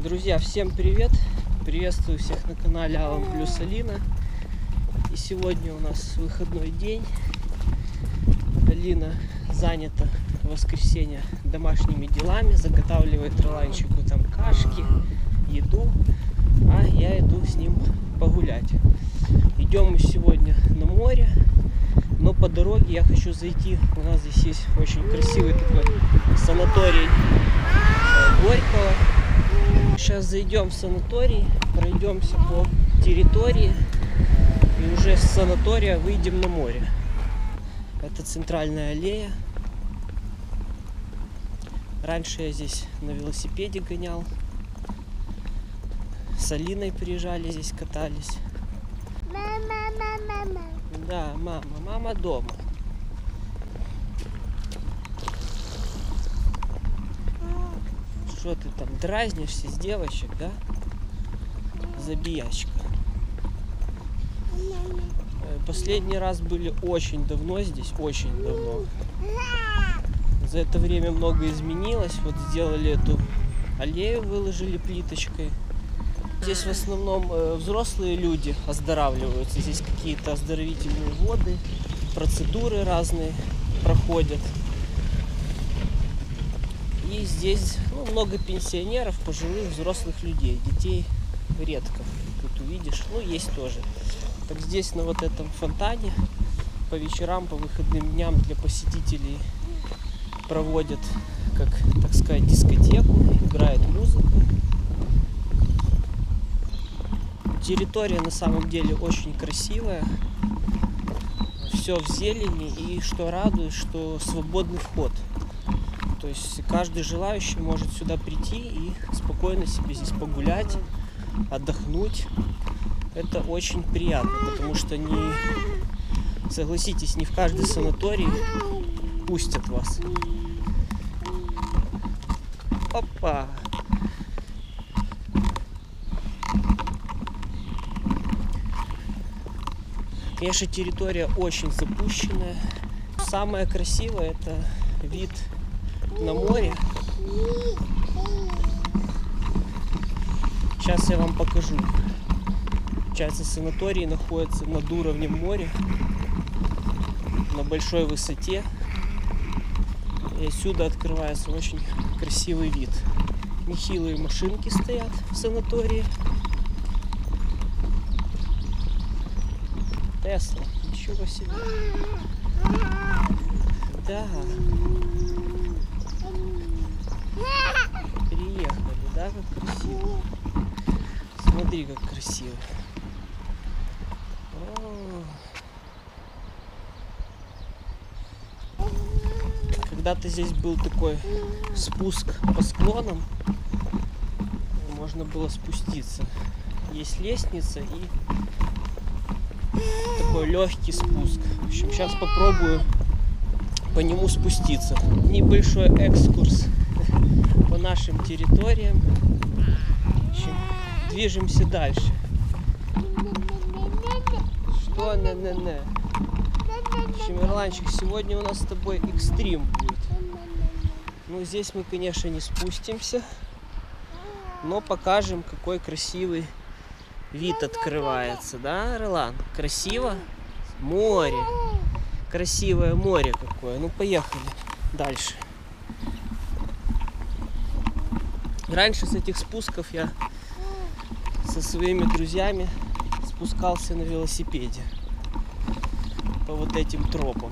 Друзья, всем привет! Приветствую всех на канале Алан Плюс Алина. И сегодня у нас выходной день. Алина занята в воскресенье домашними делами, заготавливает Роланчику там кашки, еду, а я иду с ним погулять. Идем мы сегодня на море, по дороге я хочу зайти. У нас здесь есть очень красивый такой санаторий э, Горького. Сейчас зайдем в санаторий, пройдемся по территории и уже с санатория выйдем на море. Это центральная аллея. Раньше я здесь на велосипеде гонял. С Алиной приезжали здесь, катались. Мама, мама, мама. Да, мама, мама дома. Что ты там дразнишься с девочек, да? Забиячка. Э, Последний раз были очень давно здесь, очень давно. За это время много изменилось. Вот сделали эту аллею, выложили плиточкой. Здесь в основном э, взрослые люди оздоравливаются. Здесь какие-то оздоровительные воды, процедуры разные проходят. И здесь ну, много пенсионеров, пожилых, взрослых людей. Детей редко тут увидишь. Ну, есть тоже. Так здесь на вот этом фонтане по вечерам, по выходным дням для посетителей проводят, как, так сказать, дискотеку, играет музыка. Территория на самом деле очень красивая. Все в зелени и что радует, что свободный вход. То есть каждый желающий может сюда прийти и спокойно себе здесь погулять, отдохнуть. Это очень приятно, потому что не, согласитесь, не в каждый санаторий пустят вас. Опа! Конечно, территория очень запущенная. Самое красивое это вид на море. Сейчас я вам покажу. Получается, санаторий находится над уровнем моря, на большой высоте. И отсюда открывается очень красивый вид. Нехилые машинки стоят в санатории. Тесла, ничего себе. Да. Приехали, да, как красиво. Смотри, как красиво. Когда-то здесь был такой спуск по склонам. Можно было спуститься. Есть лестница и такой легкий спуск. В общем, сейчас попробую по нему спуститься. Небольшой экскурс по нашим территориям. В общем, движемся дальше. Что, не-не-не? В общем, Ирландчик, сегодня у нас с тобой экстрим будет. Ну, здесь мы, конечно, не спустимся, но покажем, какой красивый вид открывается, да, Ролан? Красиво? Море. Красивое море какое. Ну, поехали дальше. Раньше с этих спусков я со своими друзьями спускался на велосипеде по вот этим тропам.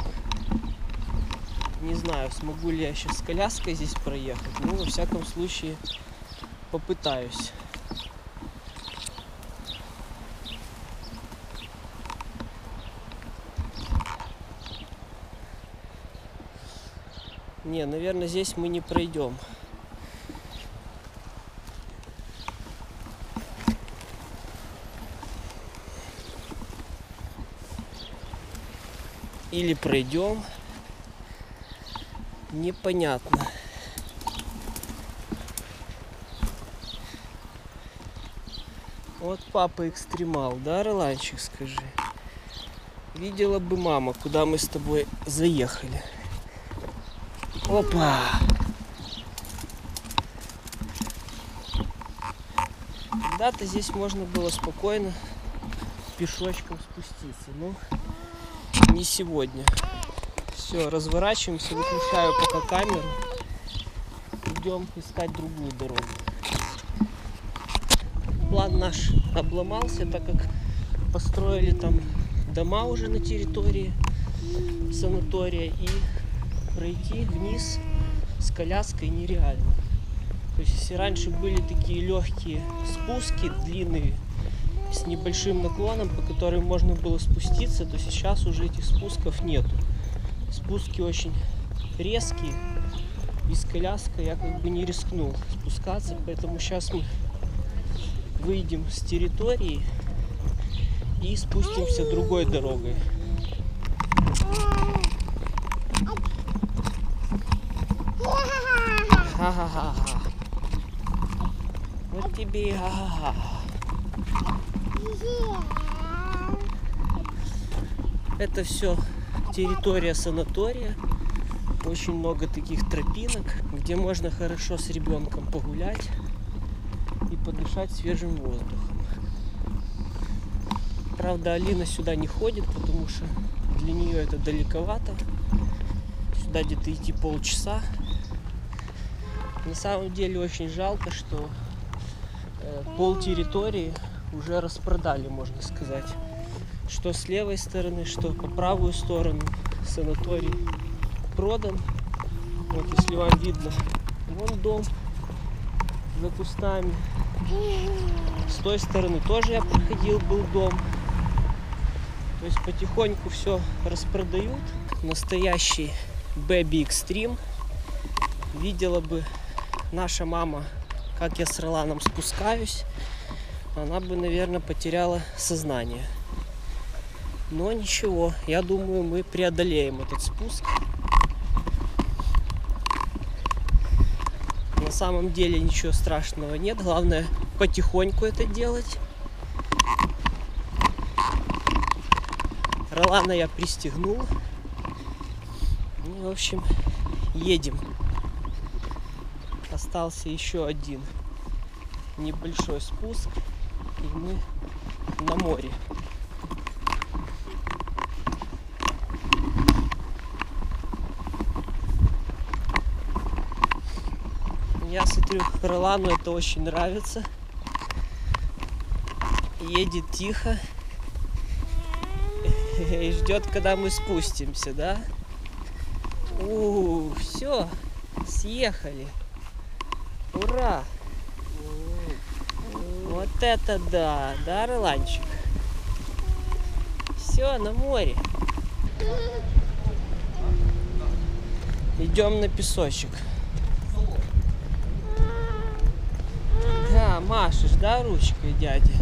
Не знаю, смогу ли я сейчас с коляской здесь проехать, но во всяком случае попытаюсь. Не, наверное, здесь мы не пройдем. Или пройдем. Непонятно. Вот папа экстремал, да, Роланчик, скажи? Видела бы мама, куда мы с тобой заехали. Опа! Когда-то здесь можно было спокойно пешочком спуститься. но не сегодня. Все, разворачиваемся, выключаю пока камеру. Идем искать другую дорогу. План наш обломался, так как построили там дома уже на территории санатория и пройти вниз с коляской нереально. То есть если раньше были такие легкие спуски, длинные, с небольшим наклоном, по которым можно было спуститься, то сейчас уже этих спусков нету. Спуски очень резкие, и с коляской я как бы не рискнул спускаться, поэтому сейчас мы выйдем с территории и спустимся другой дорогой. Ха-ха-ха. Вот тебе и ха-ха-ха. Это все территория санатория. Очень много таких тропинок, где можно хорошо с ребенком погулять и подышать свежим воздухом. Правда, Алина сюда не ходит, потому что для нее это далековато. Сюда где-то идти полчаса. На самом деле очень жалко, что э, пол территории уже распродали, можно сказать. Что с левой стороны, что по правую сторону санаторий продан. Вот если вам видно, вон дом за кустами. С той стороны тоже я проходил, был дом. То есть потихоньку все распродают. Настоящий Baby Extreme. Видела бы наша мама, как я с Роланом спускаюсь, она бы, наверное, потеряла сознание. Но ничего, я думаю, мы преодолеем этот спуск. На самом деле ничего страшного нет. Главное потихоньку это делать. Ролана я пристегнул. Ну, в общем, едем остался еще один небольшой спуск, и мы на море. Я смотрю, Ролану это очень нравится. Едет тихо и ждет, когда мы спустимся, да? У, все, съехали. Ура! Вот это да, да, Роланчик? Все, на море. Идем на песочек. Да, машешь, да, ручкой, дядя?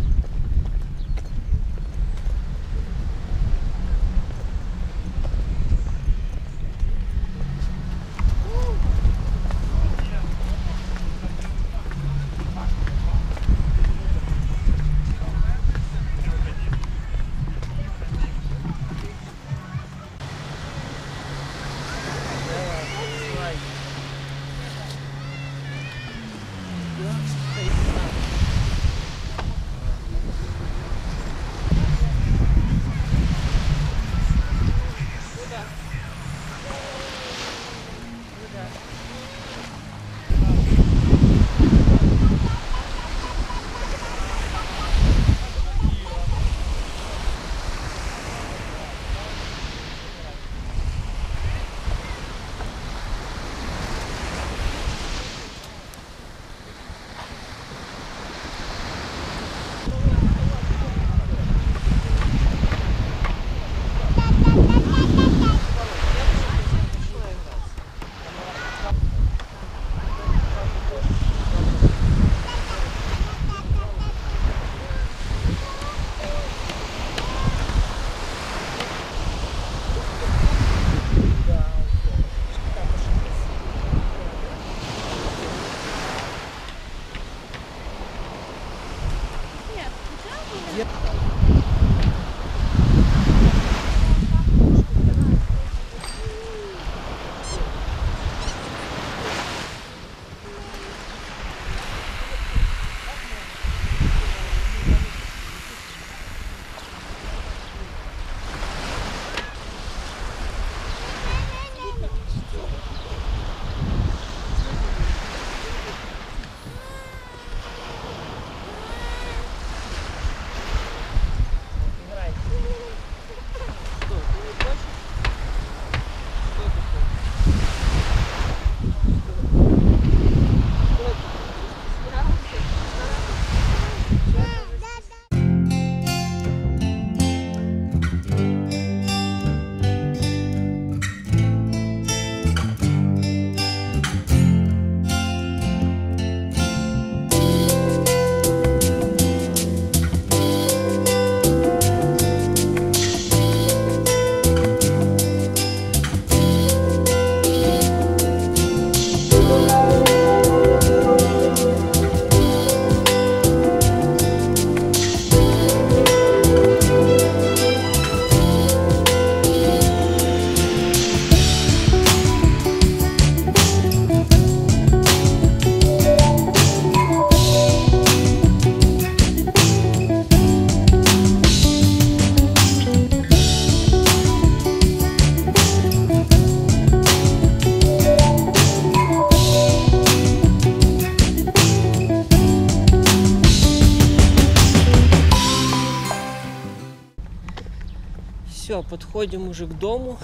Все, подходим уже к дому.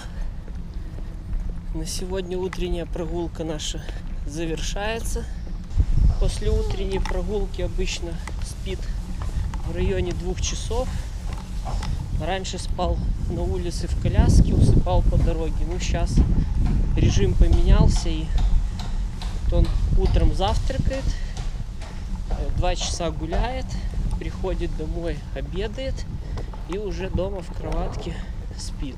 На сегодня утренняя прогулка наша завершается. После утренней прогулки обычно спит в районе двух часов. Раньше спал на улице в коляске, усыпал по дороге. Ну, сейчас режим поменялся, и вот он утром завтракает, э, два часа гуляет, приходит домой, обедает и уже дома в кроватке спит.